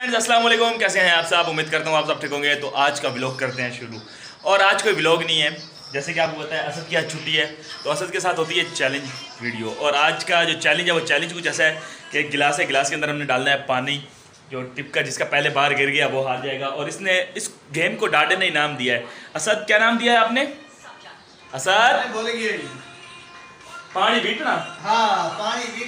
Friends अस्सलाम वालेकुम कैसे हैं आप सब? उम्मीद करता हूँ आप सब ठीक होंगे। तो आज का व्लॉग करते हैं शुरू। और आज कोई व्लॉग नहीं है। जैसे कि आपको पता है असद की आज छुट्टी है। तो असद के साथ होती है चैलेंज वीडियो और आज का जो चैलेंज है वो चैलेंज कुछ ऐसा है कि एक गिलास है गिलास के अंदर हमने डालना है पानी जो टिप का जिसका पहले बाहर गिर गया वो हार जाएगा। और इसने इस गेम को डाटे ने इनाम दिया है। असद क्या नाम दिया है आपने? असद? बोलेगी पानी बीटना? हाँ पानी दे।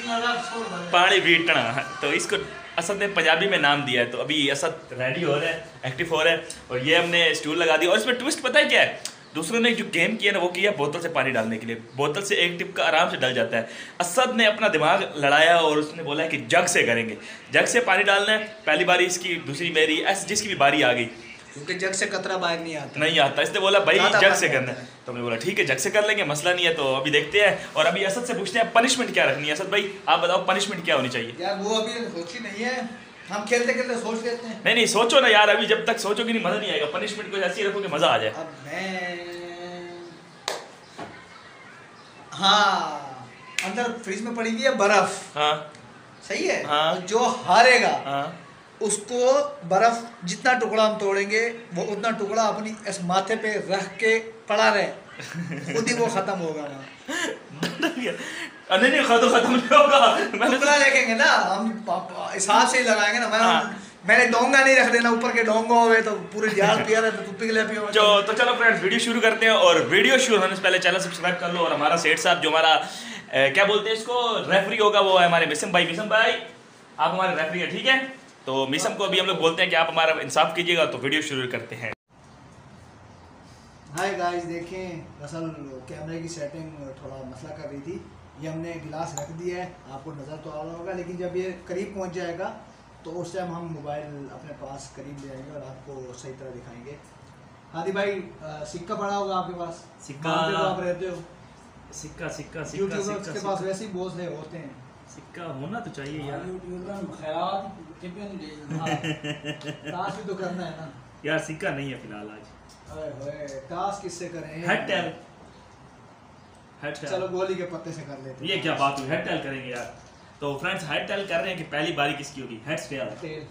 पानी बीटना तो इसको असद ने पंजाबी में नाम दिया है। तो अभी असद रेडी हो रहा है एक्टिव हो रहा है। और ये हमने स्टूल लगा दिया और इसमें ट्विस्ट पता है क्या है? दूसरों ने जो गेम किया ना वो किया बोतल से पानी डालने के लिए। बोतल से एक टिप का आराम से डल जाता है। असद ने अपना दिमाग लड़ाया और उसने बोला है कि जग से करेंगे। जग से पानी डालना है। पहली बारी इसकी दूसरी मेरी ऐसे जिसकी भी बारी आ गई। क्योंकि जग से कतरा बाहर नहीं आता। नहीं आता इसने बोला भाई जग से करना है। तो हमने बोला ठीक है जग से कर लेंगे मसला नहीं है तो अभी देखते हैं। और अभी असद से पूछते हैं पनिशमेंट क्या रखनी है? असद भाई आप बताओ पनिशमेंट क्या होनी चाहिए? यार वो अभी सोची नहीं है। हम खेलते खेलते सोच लेते हैं। नहीं नहीं सोचो ना यार अभी जब तक सोचोगे नहीं मज़ा नहीं आएगा। पनिशमेंट कुछ ऐसी रखो कि मज़ा आ जाए। अब मैं हाँ अंदर फ्रिज में पड़ी हुई है बर्फ़। हाँ। सही है? हाँ। जो हारेगा हाँ। उसको बर्फ़ जितना टुकड़ा हम तोड़ेंगे वो उतना टुकड़ा अपनी इस माथे पे रख के पड़ा रहे। खुद ही वो खत्म होगा वहाँ नहीं नहीं खत्म खत्म नहीं होगा। टुकड़ा देखेंगे ना हम हिसाब से ही लगाएँगे ना। मैं हाँ। मैंने डोंगा नहीं रख देना ऊपर के डोंगा हुए तो पूरी जाल पिया रहे तो तू पिघले पियो। जो तो चलो फ्रेंड्स वीडियो शुरू करते हैं और वीडियो शुरू होने से पहले चैनल सब्सक्राइब कर लो और हमारा सेठ साहब जो हमारा क्या बोलते हैं इसको? रेफरी होगा वो है हमारे मिसम भाई। मिसम भाई आप हमारे रेफरी है ठीक है? तो मिसम को अभी हम लोग बोलते हैं कि आप हमारा इंसाफ कीजिएगा तो वीडियो शुरू करते हैं। हाय गाइस देखें असल कैमरे की सेटिंग थोड़ा मसला कर रही थी। ये हमने गिलास रख दिया है आपको नज़र तो आ रहा होगा लेकिन जब ये करीब पहुँच जाएगा तो उस टाइम हम मोबाइल अपने पास करीब ले आएँगे और आपको सही तरह दिखाएँगे। हादी भाई सिक्का पड़ा होगा आपके पास? सिक्का- तो आप रहते हो। सिक्का सिक्का यूट्यूबर्स के पास वैसे ही बोझ है होते हैं। सिक्का होना तो चाहिए हाँ, टास्क भी तो करना है ना। यार सिक्का नहीं है फ़िलहाल आज। ओए किससे करें? हेड टेल हेड टेल चलो गोली के पत्ते से कर लेते ये क्या बात हुई? हेड टेल करेंगे यार। तो फ्रेंड्स हेड टेल कर रहे हैं कि पहली बारी किसकी होगी? हेड टेल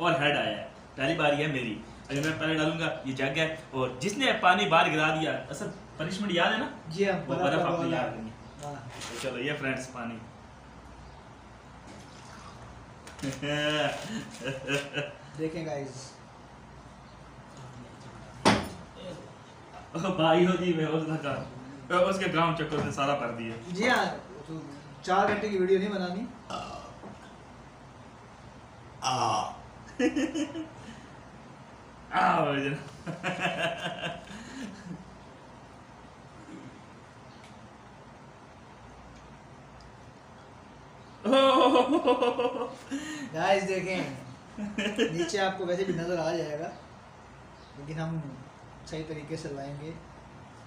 और हेड आया है। पहली बारी है मेरी। अगर मैं पहले डालूँगा ये जग है। और जिसने पानी बाहर गिरा दिया असल पनिशमेंट याद है ना? जी हाँ बर्फ़ बर्फ़ का आपने याद करनी है। हाँ। तो चलो ये फ्रेंड्स पानी। देखें गाइस भाई हो जी मैं उसका काम उसके गाँव चक्कर से सारा कर दिया। जी हाँ तो चार घंटे की वीडियो नहीं बनानी। आ वज़न गाइस देखें। नीचे आपको वैसे भी नज़र आ जाएगा लेकिन हम सही तरीके से लाएँगे।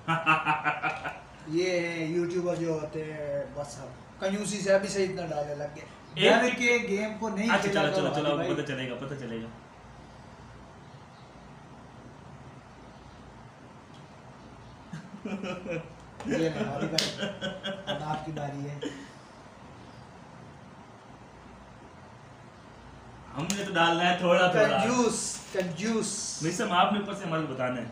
ये है यूट्यूबर जो होते हैं बस कंजूसी से अभी से इतना डालने लग गए। डर के गेम को नहीं अच्छा चलो चलो चलो। पता चलेगा पता चलेगा। ये आपकी बारी है। हमने तो डालना है थोड़ा थोड़ा। कंजूस कंजूस। मिसम आपने ऊपर से हमारे बताना है।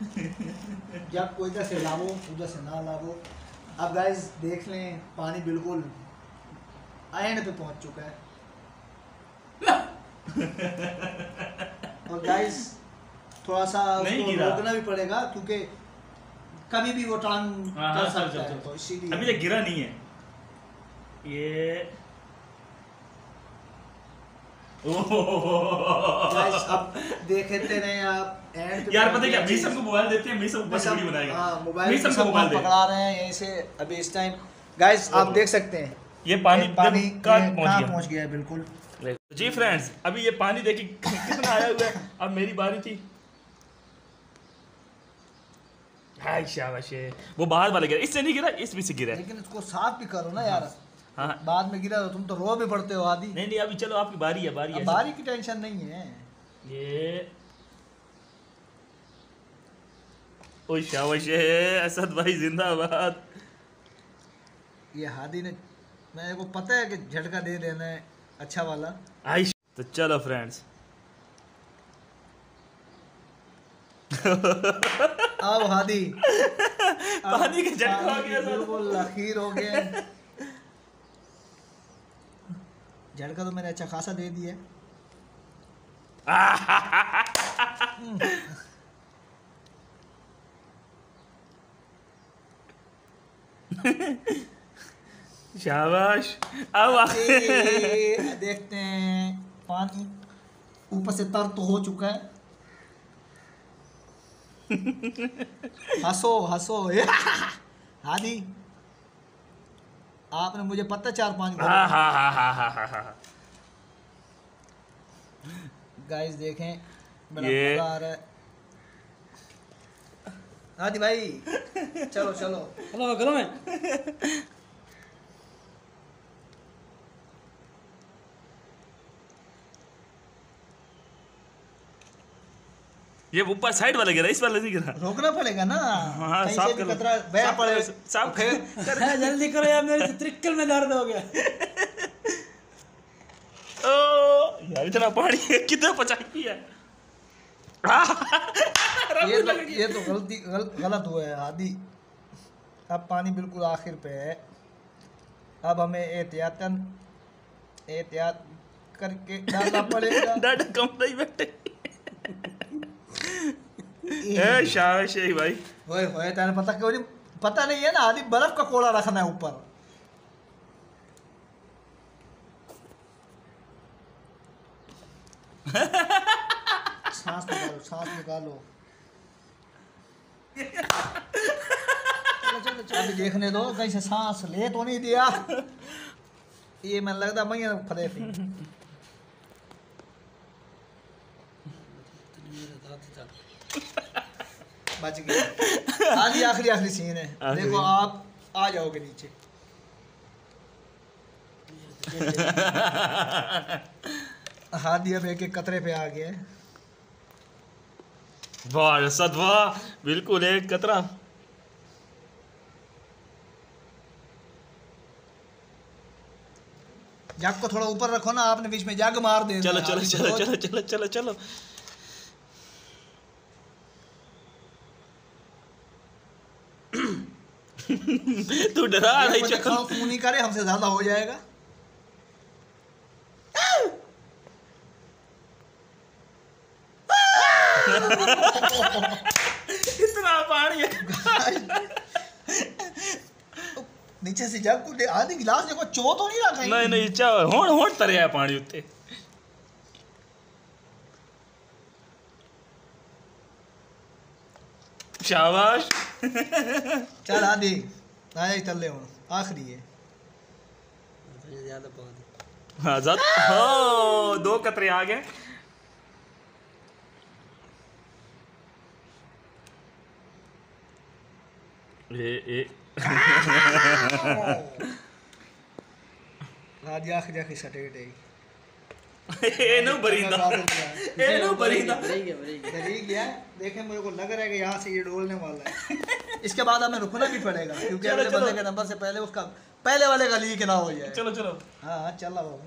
जब कोई इधर से लावो उधर से ना लावो। अब गाइस देख लें पानी बिल्कुल एंड पे पहुँच चुका है। और गाइस थोड़ा सा रोकना भी पड़ेगा क्योंकि कभी भी वो टांग हाँ, कर हाँ, सकता है तो इसीलिए। अभी तक गिरा नहीं है। ये गाइस अब देखते रहे आप। एंड यार पता क्या? मिसम को मोबाइल देते हैं मिसम बस वीडियो बनाएगा। हाँ मोबाइल मिसम को मोबाइल पकड़ा रहे हैं यहीं से अभी इस टाइम गाइस आप देख सकते हैं। ये पानी पानी ये पहुँच गया? पहुँच गया बिल्कुल। जी फ्रेंड्स अभी ये पानी देखिए कितना आया हुआ है? अब मेरी बारी थी। हाय शाबाश वो बाहर वाला गिरा। इससे नहीं गिरा इसमें से गिरा। लेकिन इसको साफ़ भी करो ना यार। हाँ। बाद में गिरा तो तुम तो रो भी पड़ते हो आदि। नहीं नहीं अभी चलो आपकी बारी है बारी है। बारी की टेंशन नहीं है। ये। ओ शाबाश है असद भाई जिंदाबाद। ये हादी ने मेरे को पता है कि झटका दे देना है अच्छा वाला। आई तो चलो फ्रेंड्स अब हादी। पानी का झटका हो गया बिल्कुल अखीर हो गया। झटका तो मैंने अच्छा खासा दे दिया शाबाश। अब देखते हैं। पानी ऊपर से तर तो हो चुका है। हंसो हंसो। हादी आपने मुझे पता चार पाँच हा हा हा हा हा हा हा गाइस देखें बड़ा ये- आ रहा है। हादी भाई चलो चलो। हेलो गलो में ये ऊपर साइड वाला गिरा इस वाला नहीं गिरा। रोकना पड़ेगा ना। हाँ साफ़ कर। साफ़ पड़े कर- साफ़ कर। जल्दी करो यार मेरे त्रिक्कल में दर्द हो गया। ओ यार इतना पानी कितना पचाई है? ये तो ये तो गलती गल, गलत हुआ है आदि। अब पानी बिल्कुल आखिर पे है। अब हमें एहतियातन एहतियात करके डालना पड़ेगा। डर कम नहीं बैठे। शाबाश है भाई होए होए तेरे पता क्यों नहीं पता नहीं है ना बर्फ़ का कोड़ा रखना है ऊपर सांस निकालो सांस निकालो देखने दो कहीं से सांस ले तो नहीं दिया ये मैं लगता मैं फटे थी बच गया आधी आखिरी आखिरी सीन है। देखो आप आ जाओगे नीचे। हादी अब एक एक कतरे पे आ गया वाह सद वाह। बिल्कुल एक कतरा। जग को थोड़ा ऊपर रखो ना आपने बीच में जग मार दे। चलो चलो चलो चलो चलो चलो चलो। तू डरा रही चल। खून नहीं करे हमसे ज़्यादा हो जाएगा। इतना पानी है। नीचे से जग को दे आधी गिलास देखो चो तो नहीं रखा नहीं नहीं चा होण होण तरिया है पानी उत्ते। शाबाश। चल आधी आया चल ले हूँ आखिरी है। ज़्यादा बहुत हाँ। हो दो कतरे आ गए। ए ए। आधी आखिरी आखिरी सटेट है डरी गया देखे मेरे को लग रहा है कि यहाँ से ये डोलने वाला है। इसके बाद हमें रुकना भी पड़ेगा क्योंकि अगले बंदे के नंबर से पहले उसका पहले वाले का लीक ना हो जाए। चलो चलो। हाँ, हाँ चल रहा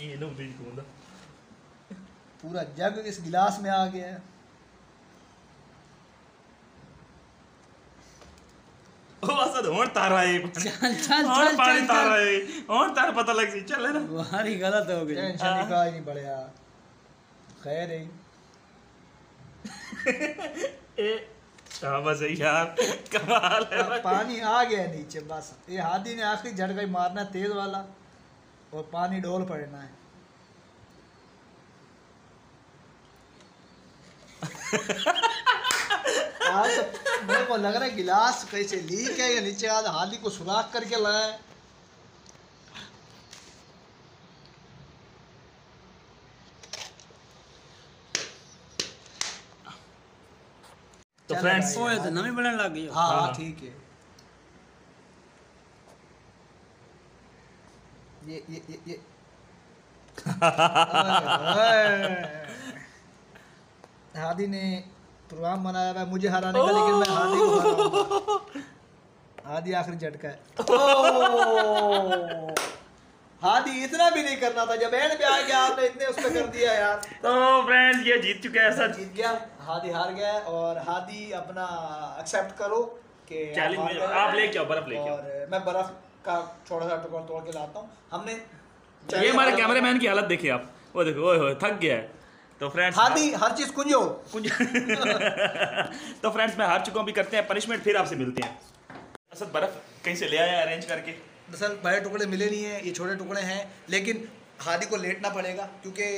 ये लो पूरा जग इस गिलास में आ गया है। और तार आए। चल चल और पानी तार आए। और तार पता लग चल ना? गलत हो गई। टेंशन हाँ। बढ़िया। खैर है। ए बस यार। कमाल है पानी आ गया नीचे बस। ये हाथी ने आखिरी झटका मारना है तेज वाला। और पानी डोल पड़ना है। आज तो मेरे को लग रहा है गिलास कैसे लीक है या नीचे आज हाथी को सुराख करके लगा है तो फ्रेंड्स। ओए तो नवी बनने लग गई हो। हाँ हाँ हाँ। ठीक है ये ये ये ये हादी ने प्रोग्राम बनाया हुआ है मुझे हराने का लेकिन मैं हादी को हादी आखिरी झटका है। हादी इतना भी नहीं करना था जब एंड पे आ गया आपने इतने उस पे कर दिया यार। तो फ्रेंड्स ये जीत चुके हैं असद जीत गया हादी हार गया और हादी अपना एक्सेप्ट करो कि आप चैलेंज आप लेके आओ बर्फ़ लेके आओ। और मैं बर्फ़ का छोटा सा टुकड़ा तोड़ के लाता हूँ। हमने ये हमारे कैमरामैन की हालत देखिए आप। वो देखो ओए होए थक गया है। तो फ्रेंड्स हादी हर चीज़ कुंजो। कुछ तो फ्रेंड्स मैं हार चुका हूँ भी करते हैं पनिशमेंट फिर आपसे मिलते हैं। असद बर्फ़ कहीं से ले आया अरेंज करके? दरअसल बड़े टुकड़े मिले नहीं है ये छोटे टुकड़े हैं लेकिन हादी को लेटना पड़ेगा क्योंकि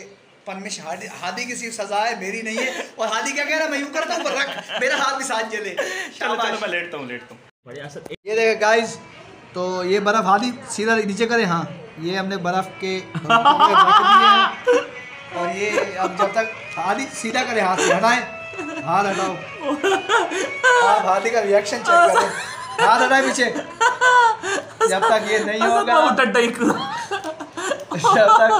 पनमिश हादी हादी की सिर्फ़ सजा है मेरी नहीं है और हादी क्या कह रहा है मैं यूँ करता हूँ पर रख मेरा हाथ भी साथ जले। चलो चलो मैं लेटता हूँ लेटता हूँ। बढ़िया असद ये देखे गाइस तो ये बर्फ़ हादी सीधा नीचे करें हाँ ये हमने बर्फ़ के हैं। और ये अब जब तक हादी सीधा करे हाथ से हटाए। हाथ हटाओ। आप हादी का रिएक्शन चेक करें हाथ हटाए पीछे। जब तक ये नहीं होगा जब तक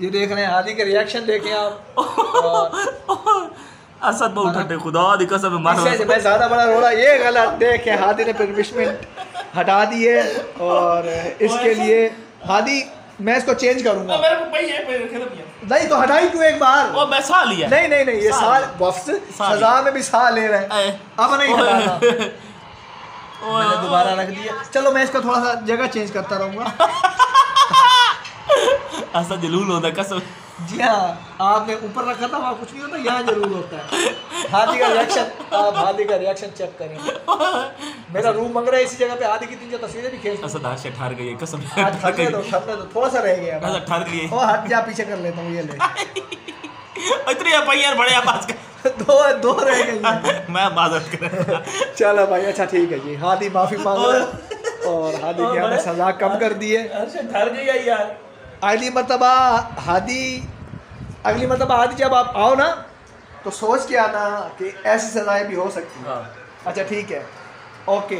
ये देख रहे हैं हादी के रिएक्शन देखें आप। और असद बहुत ठंडे खुदा दी कसम इससे से मैं ज़्यादा बड़ा रोड़ा ये गलत देखे हादी ने पनिशमेंट हटा दी है और इसके लिए हादी मैं इसको चेंज करूँगा। मेरे को भाई पई रखे तो दिया नहीं तो हटाई क्यों एक बार? ओ मैं सा लिया। नहीं नहीं नहीं ये साल। बॉक्स सजा में भी साल ले रहे हैं। अब नहीं ओए। हटाना। मैंने दोबारा रख दिया। चलो मैं इसको थोड़ा सा जगह चेंज करता रहूँगा। ऐसा जलूल होता कसम। जी हाँ आपने ऊपर रखा था वहाँ कुछ नहीं होता यहाँ ज़रूर होता है। हाथी का रिएक्शन आप हाथी का रिएक्शन चेक करें। मेरा रूम मंग रहा है इसी जगह पे हाथी की तीन चार तस्वीरें भी खींच असद हाथ से ठहर गई है, कसम। आज ठरने दो ठरने दो थोड़ा सा रह गया। असद ठहर गई है। ओ हट जा पीछे कर लेता हूँ ये ले। इतनी है भाई यार बड़े आवाज़ का दो दो रह गई हैं। मैं माजरत कर चलो भाई अच्छा ठीक है जी। हाथी माफ़ी मांग रहा और हाथी की हमने सजा कम कर दी है। ठहर गई यार। अगली मरतबा हादी अगली मरतबा हादी जब आप आओ ना तो सोच के आना कि ऐसी सजाएँ भी हो सकती हैं। अच्छा ठीक है। ओके।